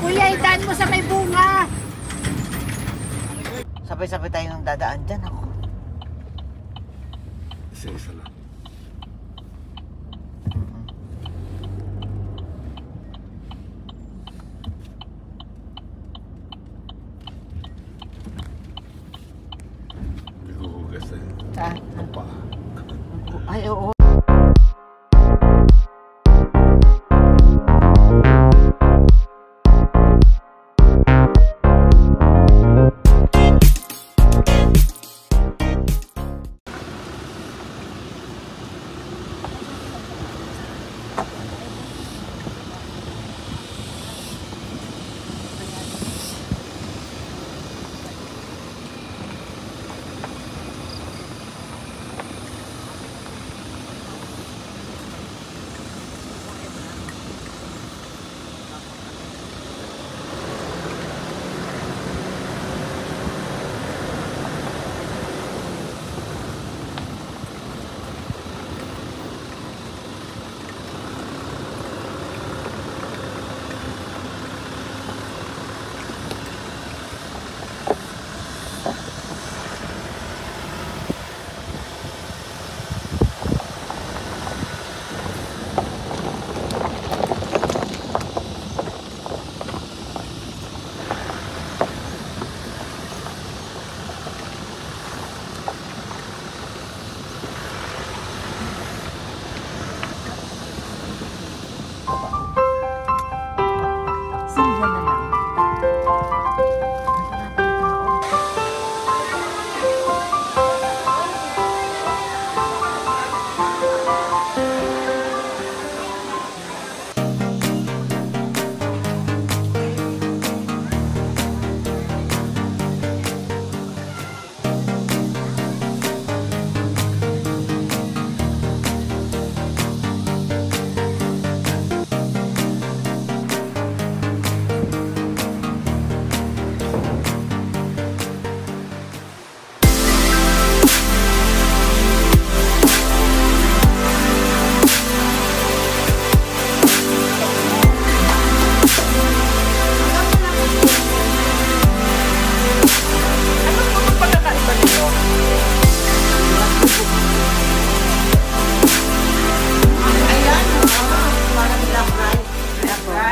Kuya, idaan mo sa may bunga. Sabay-sabay tayo nang dadaan dyan ako. Isa-isa lang. Eh. Ah, ay, oo.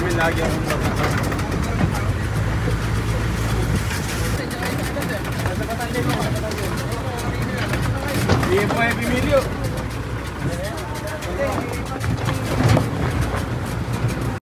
may ganyan sa amin, lagi bababa. Hindi po eh, Emilio.